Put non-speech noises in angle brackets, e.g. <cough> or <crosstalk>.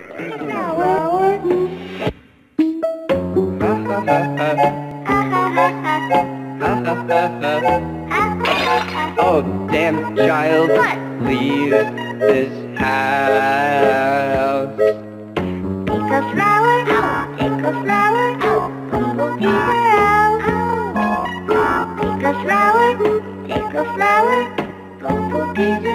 <laughs> oh, damn child. What? Leave this house. Take a flower, take a flower, Bumble teaser out. Take a flower, take a flower, Bumble teaser out.